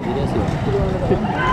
이래서